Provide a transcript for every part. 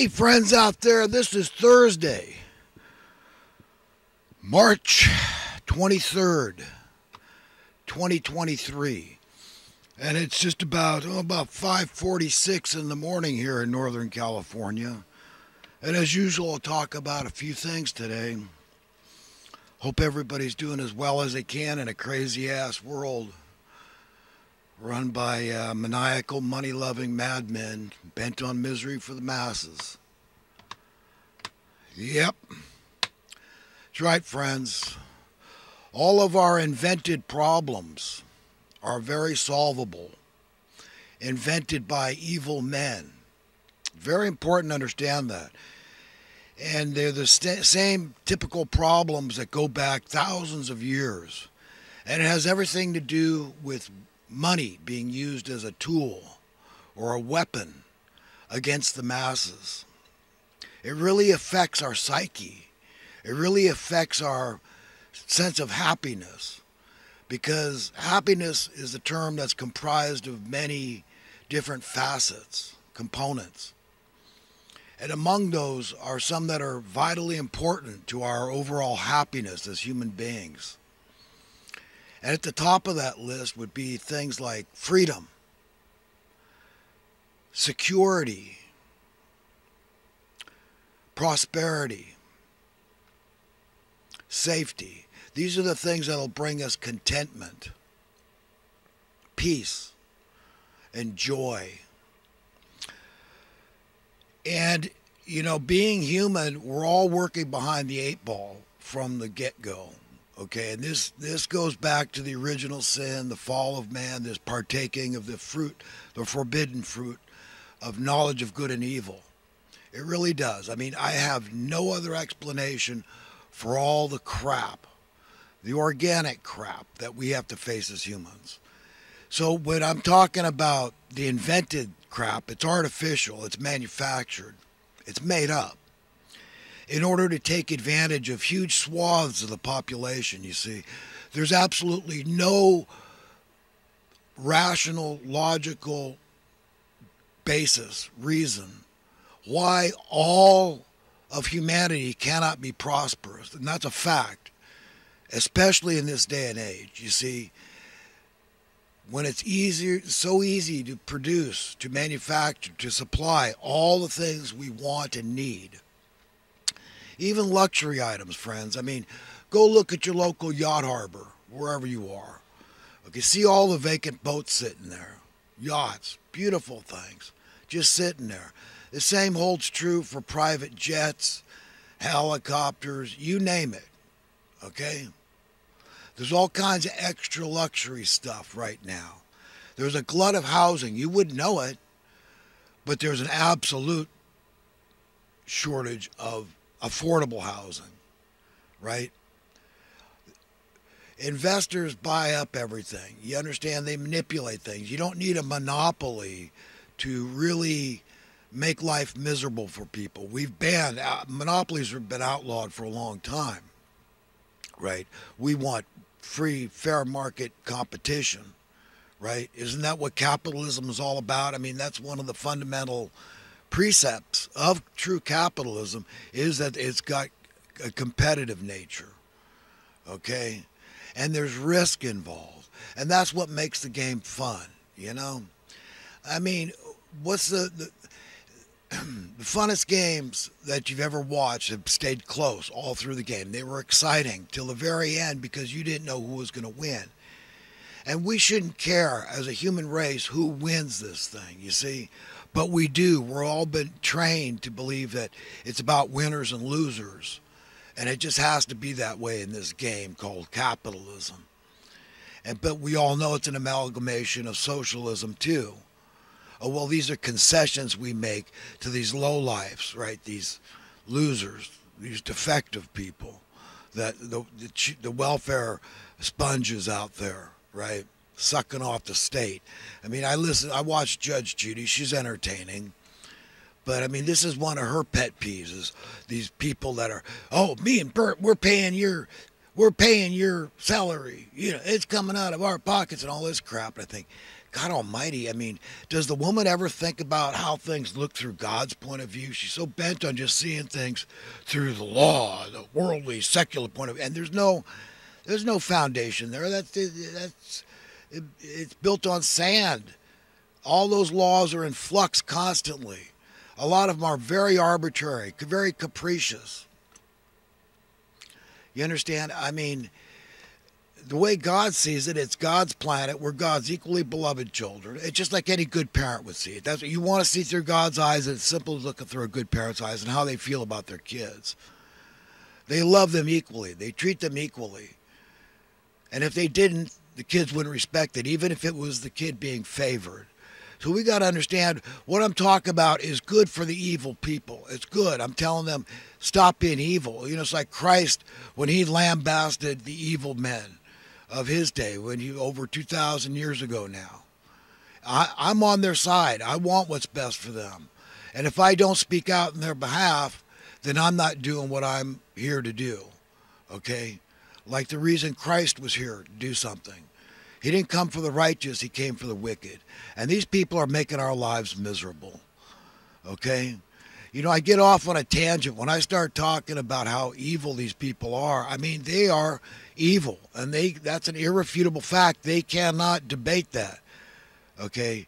Hey, friends out there, this is Thursday, March 23rd, 2023. And it's just about oh, about 5:46 in the morning here in Northern California. And as usual, I'll talk about a few things today. Hope everybody's doing as well as they can in a crazy ass world run by uh, maniacal, money loving madmen bent on misery for the masses. Yep. That's right, friends. All of our invented problems are very solvable, invented by evil men. Very important to understand that. And they're the same typical problems that go back thousands of years. And it has everything to do with money being used as a tool or a weapon against the masses. It really affects our psyche. It really affects our sense of happiness because happiness is a term that's comprised of many different facets, components. And among those are some that are vitally important to our overall happiness as human beings. And at the top of that list would be things like freedom, security, prosperity, safety. These are the things that'll bring us contentment, peace, and joy. And, you know, being human, we're all working behind the eight ball from the get go. Okay, and this this goes back to the original sin, the fall of man, this partaking of the fruit, the forbidden fruit of knowledge of good and evil. It really does. I mean, I have no other explanation for all the crap, the organic crap that we have to face as humans. So when I'm talking about the invented crap, it's artificial, it's manufactured, it's made up in order to take advantage of huge swaths of the population, you see. There's absolutely no rational, logical basis, reason why all of humanity cannot be prosperous. And that's a fact, especially in this day and age. You see, when it's easier, so easy to produce, to manufacture, to supply all the things we want and need even luxury items, friends. I mean, go look at your local yacht harbor, wherever you are. Okay, see all the vacant boats sitting there. Yachts, beautiful things, just sitting there. The same holds true for private jets, helicopters, you name it. Okay? There's all kinds of extra luxury stuff right now. There's a glut of housing. You wouldn't know it, but there's an absolute shortage of affordable housing, right? Investors buy up everything. You understand? They manipulate things. You don't need a monopoly to really make life miserable for people. We've banned uh, monopolies have been outlawed for a long time, right? We want free, fair market competition, right? Isn't that what capitalism is all about? I mean, that's one of the fundamental precepts of true capitalism is that it's got a competitive nature. Okay? And there's risk involved. And that's what makes the game fun, you know? I mean, what's the, the the funnest games that you've ever watched have stayed close all through the game. They were exciting till the very end because you didn't know who was going to win. And we shouldn't care as a human race who wins this thing, you see. But we do. We're all been trained to believe that it's about winners and losers. And it just has to be that way in this game called capitalism. And but we all know it's an amalgamation of socialism too. Oh well, these are concessions we make to these low lives, right? These losers, these defective people, that the the, the welfare sponges out there, right? Sucking off the state. I mean, I listen, I watch Judge Judy. She's entertaining. But I mean, this is one of her pet peeves is these people that are, oh, me and Bert, we're paying your, we're paying your salary. You know, it's coming out of our pockets and all this crap. And I think, God Almighty, I mean, does the woman ever think about how things look through God's point of view? She's so bent on just seeing things through the law, the worldly, secular point of view, and there's no, there's no foundation there. That's that's it, it's built on sand. All those laws are in flux constantly. A lot of them are very arbitrary, very capricious. You understand? I mean, the way God sees it, it's God's planet. We're God's equally beloved children. It's just like any good parent would see it. That's what you want to see through God's eyes. It's simple as looking through a good parent's eyes and how they feel about their kids. They love them equally. They treat them equally. And if they didn't, the kids wouldn't respect it, even if it was the kid being favored. So we got to understand what I'm talking about is good for the evil people. It's good. I'm telling them stop being evil. You know, it's like Christ when he lambasted the evil men of his day, when he over 2,000 years ago now. I, I'm on their side. I want what's best for them. And if I don't speak out in their behalf, then I'm not doing what I'm here to do. Okay? Like the reason Christ was here to do something. He didn't come for the righteous, he came for the wicked. And these people are making our lives miserable. Okay? You know, I get off on a tangent when I start talking about how evil these people are. I mean, they are evil, and they that's an irrefutable fact. They cannot debate that. Okay?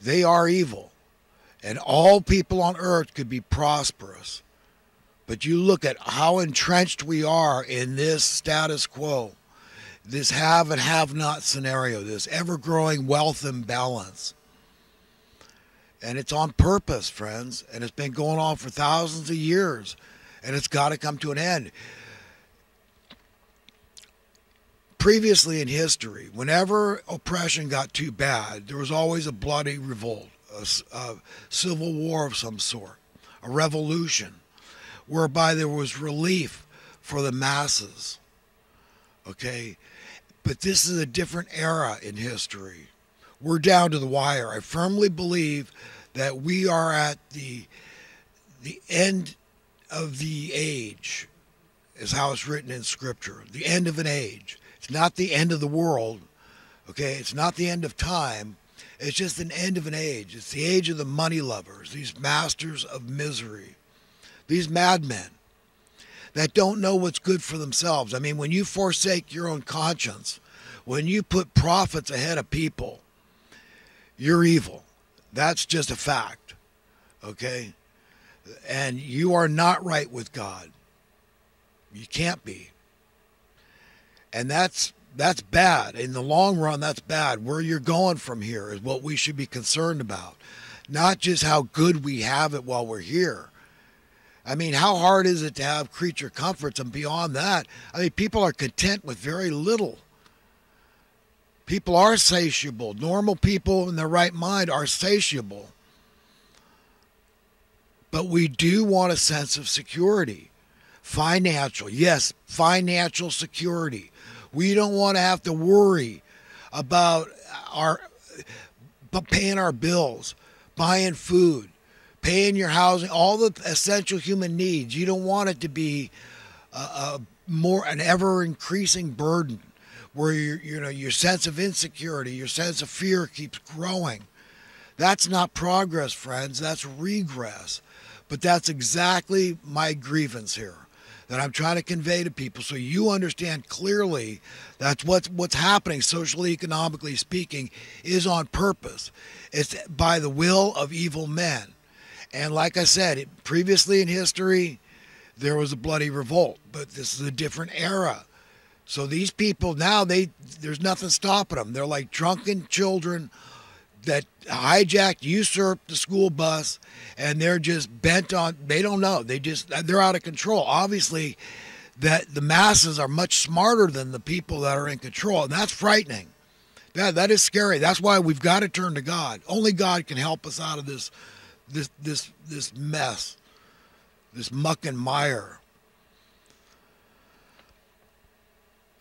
They are evil. And all people on earth could be prosperous. But you look at how entrenched we are in this status quo this have and have not scenario, this ever growing wealth imbalance. And it's on purpose, friends, and it's been going on for thousands of years, and it's got to come to an end. Previously in history, whenever oppression got too bad, there was always a bloody revolt, a, a civil war of some sort, a revolution, whereby there was relief for the masses. Okay? But this is a different era in history. We're down to the wire. I firmly believe that we are at the the end of the age, is how it's written in Scripture. The end of an age. It's not the end of the world. Okay, it's not the end of time. It's just an end of an age. It's the age of the money lovers, these masters of misery, these madmen that don't know what's good for themselves. I mean, when you forsake your own conscience, when you put profits ahead of people, you're evil. That's just a fact. Okay? And you are not right with God. You can't be. And that's that's bad. In the long run, that's bad. Where you're going from here is what we should be concerned about. Not just how good we have it while we're here, I mean, how hard is it to have creature comforts and beyond that? I mean, people are content with very little. People are satiable. Normal people in their right mind are satiable. But we do want a sense of security. Financial, yes, financial security. We don't want to have to worry about our paying our bills, buying food, paying your housing, all the essential human needs. You don't want it to be a, a more an ever increasing burden where your you know your sense of insecurity, your sense of fear keeps growing. That's not progress, friends. That's regress. But that's exactly my grievance here that I'm trying to convey to people so you understand clearly that's what's what's happening socially economically speaking is on purpose. It's by the will of evil men. And like I said, previously in history, there was a bloody revolt, but this is a different era. So these people now they there's nothing stopping them. They're like drunken children that hijacked, usurped the school bus, and they're just bent on. They don't know. They just they're out of control. Obviously, that the masses are much smarter than the people that are in control, and that's frightening. That that is scary. That's why we've got to turn to God. Only God can help us out of this this this this mess, this muck and mire,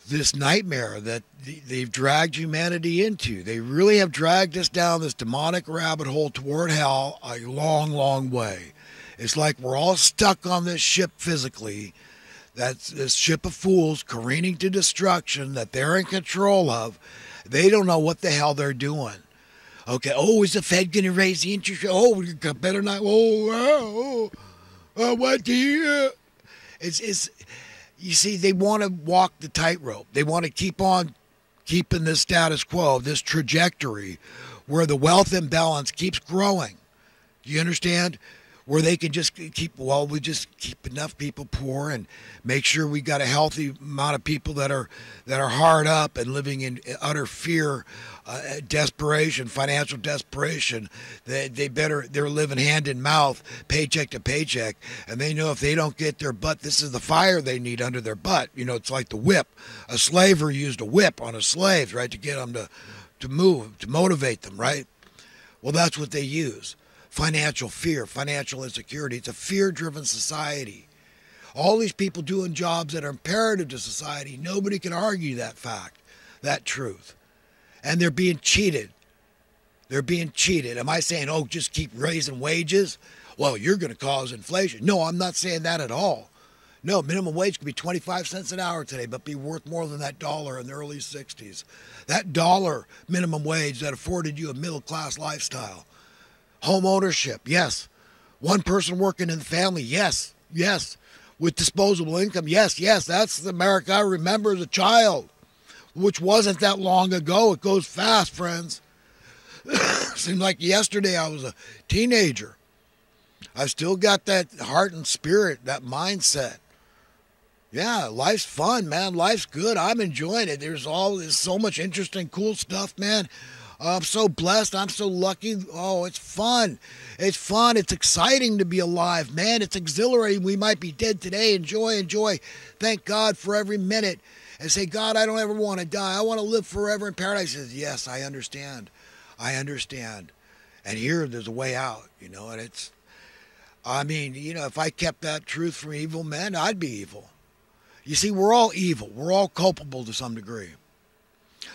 this nightmare that they've dragged humanity into. They really have dragged us down this demonic rabbit hole toward hell a long, long way. It's like we're all stuck on this ship physically. That's this ship of fools careening to destruction that they're in control of. They don't know what the hell they're doing. Okay. Oh, is the Fed going to raise the interest rate? Oh, better not. Oh, oh, oh, uh, what do you? It's, it's, you see, they want to walk the tightrope. They want to keep on keeping this status quo, this trajectory where the wealth imbalance keeps growing. Do you understand? Where they can just keep, well, we just keep enough people poor and make sure we got a healthy amount of people that are that are hard up and living in utter fear, uh, desperation, financial desperation. They they better they're living hand in mouth, paycheck to paycheck, and they know if they don't get their butt, this is the fire they need under their butt. You know, it's like the whip. A slaver used a whip on his slaves, right, to get them to to move, to motivate them, right? Well, that's what they use financial fear, financial insecurity. It's a fear driven society. All these people doing jobs that are imperative to society, nobody can argue that fact, that truth. And they're being cheated. They're being cheated. Am I saying, oh, just keep raising wages? Well, you're going to cause inflation. No, I'm not saying that at all. No, minimum wage could be 25 cents an hour today, but be worth more than that dollar in the early 60s. That dollar minimum wage that afforded you a middle class lifestyle. Home ownership, yes. One person working in the family, yes, yes. With disposable income, yes, yes. That's the America I remember as a child, which wasn't that long ago. It goes fast, friends. Seemed like yesterday I was a teenager. I've still got that heart and spirit, that mindset yeah, life's fun, man. Life's good. I'm enjoying it. There's all there's so much interesting, cool stuff, man. Oh, I'm so blessed. I'm so lucky. Oh, it's fun. It's fun. It's exciting to be alive, man. It's exhilarating. We might be dead today. Enjoy, enjoy. Thank God for every minute. And say, God, I don't ever want to die. I want to live forever in paradise. He says, Yes, I understand. I understand. And here there's a way out, you know, and it's I mean, you know, if I kept that truth from evil men, I'd be evil. You see, we're all evil. We're all culpable to some degree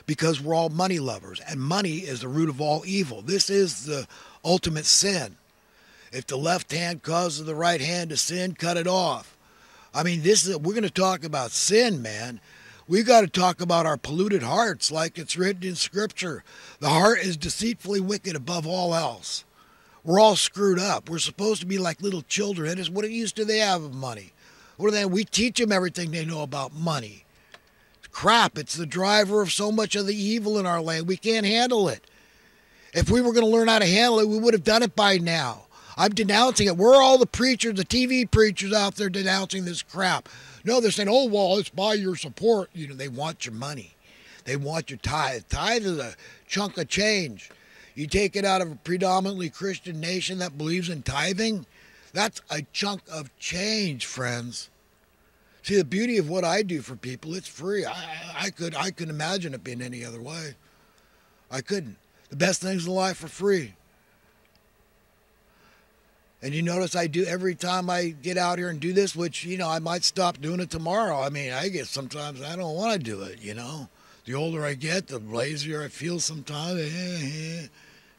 because we're all money lovers, and money is the root of all evil. This is the ultimate sin. If the left hand causes the right hand to sin, cut it off. I mean, this is we're going to talk about sin, man. We've got to talk about our polluted hearts, like it's written in Scripture. The heart is deceitfully wicked above all else. We're all screwed up. We're supposed to be like little children. It's what use do they have of money? What are they? We teach them everything they know about money. Crap, it's the driver of so much of the evil in our land. We can't handle it. If we were going to learn how to handle it, we would have done it by now. I'm denouncing it. We're all the preachers, the TV preachers out there denouncing this crap. No, they're saying, oh, well, it's by your support. You know, they want your money. They want your tithe. Tithe is a chunk of change. You take it out of a predominantly Christian nation that believes in tithing, that's a chunk of change, friends. See the beauty of what I do for people, it's free. I, I could I couldn't imagine it being any other way. I couldn't. The best things in life are free. And you notice I do every time I get out here and do this, which, you know, I might stop doing it tomorrow. I mean, I get sometimes I don't want to do it, you know. The older I get, the lazier I feel sometimes, eh, eh, eh,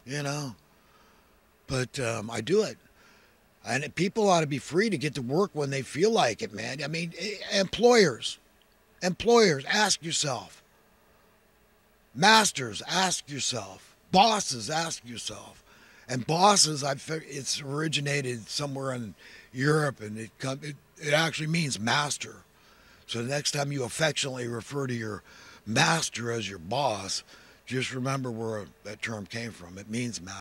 you know. But um, I do it. And people ought to be free to get to work when they feel like it, man. I mean, eh, employers, employers, ask yourself. Masters, ask yourself. Bosses, ask yourself. And bosses, I've it's originated somewhere in Europe, and it it, it actually means master. So the next time you affectionately refer to your master as your boss, just remember where that term came from. It means master.